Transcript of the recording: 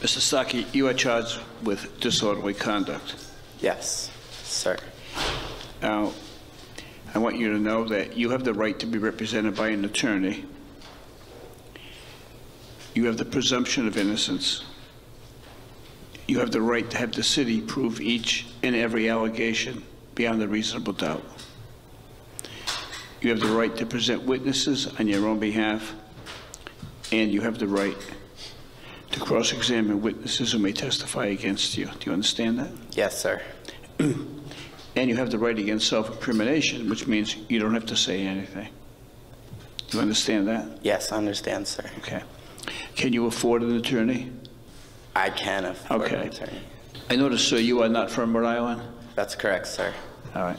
Mr. Stuckey, you are charged with disorderly conduct. Yes, sir. Now, I want you to know that you have the right to be represented by an attorney. You have the presumption of innocence. You have the right to have the city prove each and every allegation beyond a reasonable doubt. You have the right to present witnesses on your own behalf, and you have the right to cross-examine witnesses who may testify against you. Do you understand that? Yes, sir. And you have the right against self-incrimination, which means you don't have to say anything. Do you understand that? Yes, I understand, sir. Okay. Can you afford an attorney? I can afford Okay. an attorney. I notice, sir, you are not from Rhode Island? That's correct, sir. All right.